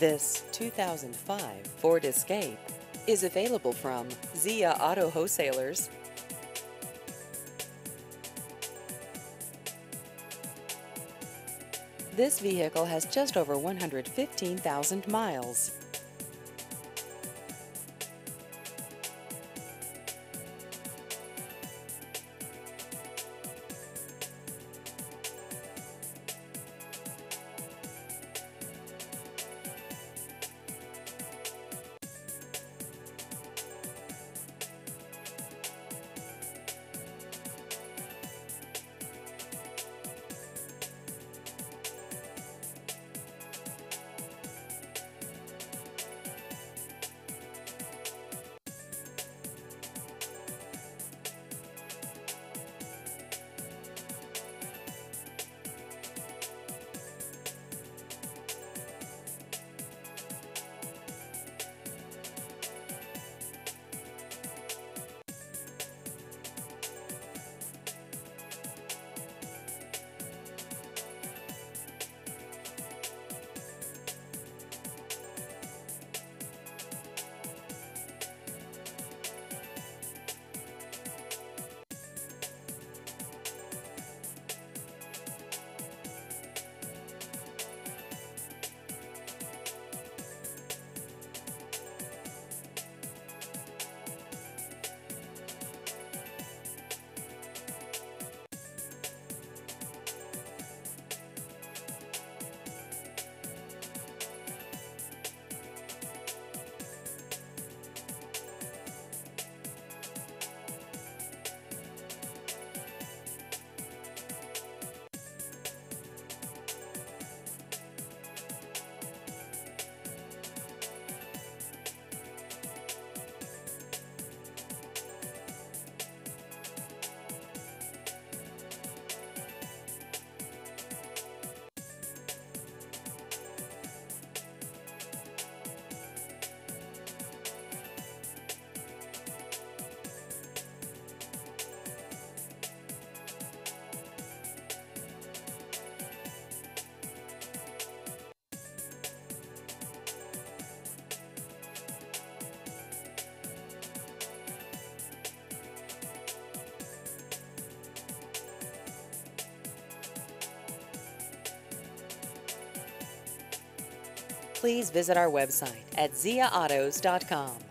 This 2005 Ford Escape is available from Zia Auto Wholesalers. This vehicle has just over 115,000 miles. Please visit our website at ziaautos.com.